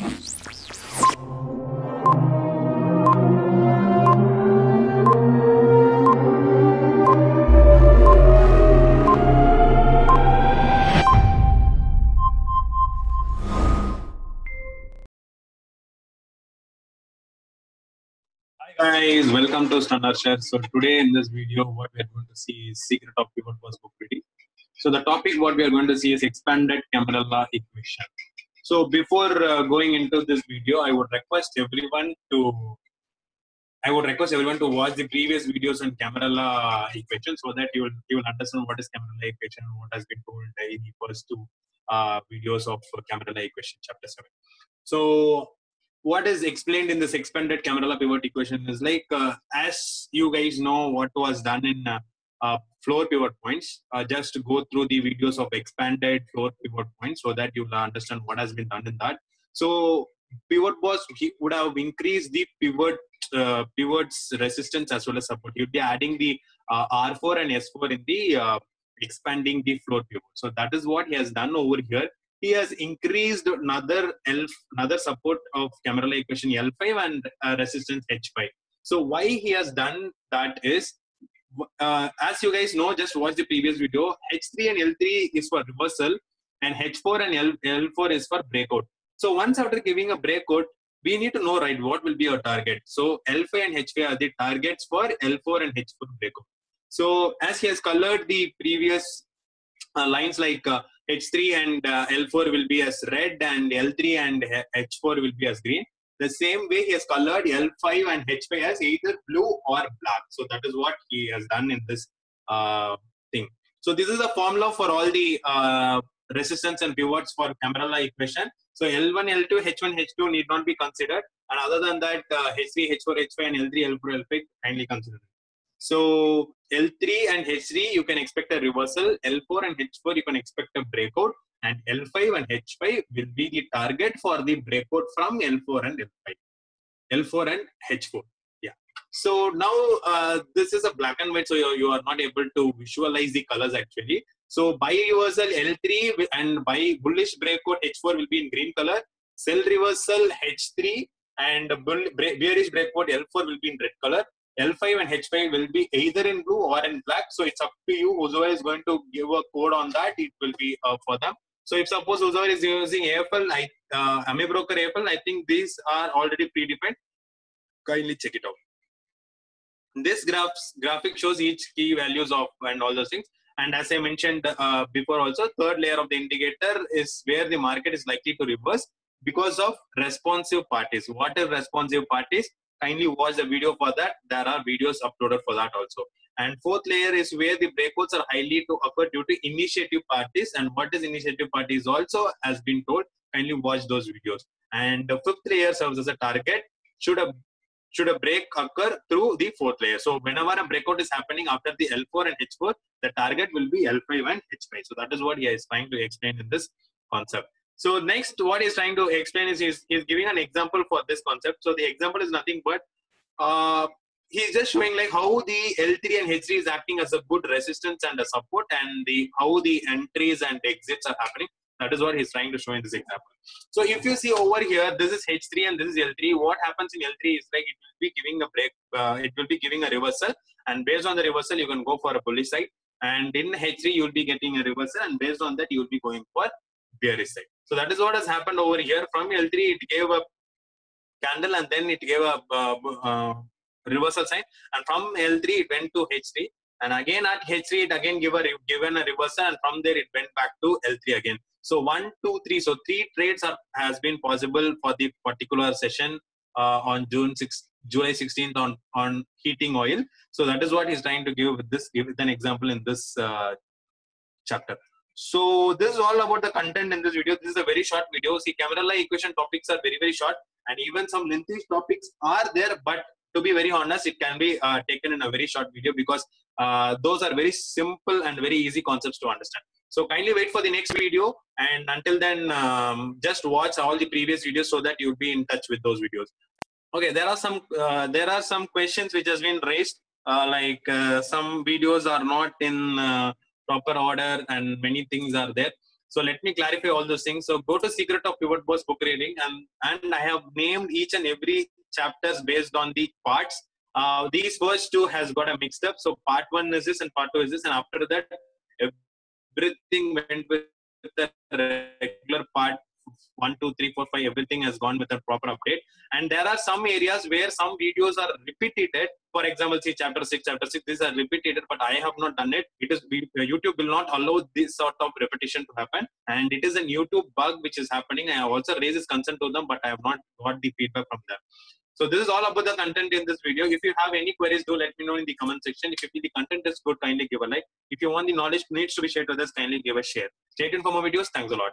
Hi guys, welcome to Stunner Share. So today in this video, what we are going to see is secret of Pivot Boss. So the topic what we are going to see is expanded Camarilla equation. So before uh, going into this video, I would request everyone to I would request everyone to watch the previous videos on Camarilla equation so that you will you will understand what is Camarilla equation and what has been told in the first two uh, videos of Camarilla equation chapter seven. So what is explained in this expanded Camarilla pivot equation is like uh, as you guys know what was done in uh, uh, floor pivot points. Uh, just go through the videos of expanded floor pivot points so that you'll understand what has been done in that. So Pivot Boss he would have increased the pivot uh, pivots resistance as well as support. You'd be adding the uh, r4 and s4 in the expanding the floor pivot. So that is what he has done over here. He has increased another L, another support of Camarilla equation L5 and uh, resistance H5. So why he has done that is, uh, as you guys know, just watch the previous video. H3 and L3 is for reversal, and H4 and L, L4 is for breakout. So once after giving a breakout, we need to know right what will be our target. So L5 and H5 are the targets for L4 and H4 breakout. So as he has colored the previous uh, lines like H3 and uh, L4 will be as red and L3 and H4 will be as green. The same way he has colored L5 and H5 as either blue or black. So that is what he has done in this uh, thing. So this is a formula for all the uh, resistance and pivots for Camarilla equation. So L1, L2, H1, H2 need not be considered. And other than that, H3, H4, H5 and L3, L4, L5 kindly considered. So L3 and H3, you can expect a reversal. L4 and H4, you can expect a breakout. And L5 and H5 will be the target for the breakout from L4 and L5. L4 and H4. Yeah. So now uh, this is a black and white, so you, you are not able to visualize the colors actually. So buy reversal L3 and buy bullish breakout H4 will be in green color. Sell reversal H3 and bearish breakout L4 will be in red color. L5 and H5 will be either in blue or in black. So it's up to you. Whoever is going to give a code on that, it will be uh, for them. So if suppose whoever is using AFL, I, uh, AmiBroker AFL, I think these are already predefined. Kindly check it out. This graphs graphic shows each key values of and all those things. And as I mentioned uh, before also, third layer of the indicator is where the market is likely to reverse because of responsive parties. What are responsive parties? kindly watch the video for that. There are videos uploaded for that also. And fourth layer is where the breakouts are highly to occur due to initiative parties. And what is initiative parties also has been told. Kindly watch those videos. And the fifth layer serves as a target. Should a should a break occur through the fourth layer. So whenever a breakout is happening after the L4 and H4, the target will be L5 and H5. So that is what he is trying to explain in this concept. So next, what he's trying to explain is he's, he's giving an example for this concept. So the example is nothing but uh, he's just showing like how the L3 and H3 is acting as a good resistance and a support, and the how the entries and exits are happening. That is what he's trying to show in this example. So if you see over here, this is H3 and this is L3. What happens in L3 is like it will be giving a break. Uh, it will be giving a reversal, and based on the reversal, you can go for a bullish side. And in H3, you will be getting a reversal, and based on that, you will be going for bearish side. So that is what has happened over here. From L3, it gave a candle and then it gave a uh, uh, reversal sign. And from L3, it went to H3. And again at H3, it again give a, given a reversal. And from there, it went back to L3 again. So one, two, three. So three trades are, has been possible for the particular session uh, on June 6th. July 16th on on heating oil. So that is what he's trying to give with this give an example in this uh, chapter. So this is all about the content in this video. This is a very short video. See, Camarilla equation topics are very, very short and even some lengthy topics are there. But to be very honest, it can be uh, taken in a very short video because uh, those are very simple and very easy concepts to understand. So kindly wait for the next video. And until then, um, just watch all the previous videos so that you'll be in touch with those videos. Okay, there are some uh, there are some questions which has been raised. Uh, like uh, some videos are not in proper order and many things are there So let me clarify all those things. So go to Secret of Pivot Boss book reading, and and I have named each and every chapters based on the parts. Uh, these first two has got a mixed up. So part one is this, and part two is this, and after that, everything went with the regular part one, two, three, four, five, everything has gone with a proper update. And there are some areas where some videos are repeated. For example, see chapter six, chapter six, these are repeated, but I have not done it. It is YouTube will not allow this sort of repetition to happen, and it is a YouTube bug which is happening. I also raised this concern to them, but I have not got the feedback from them. So this is all about the content in this video. If you have any queries, do let me know in the comment section. If you feel the content is good, kindly give a like. If you want the knowledge needs to be shared with us, kindly give a share. Stay tuned for more videos. Thanks a lot.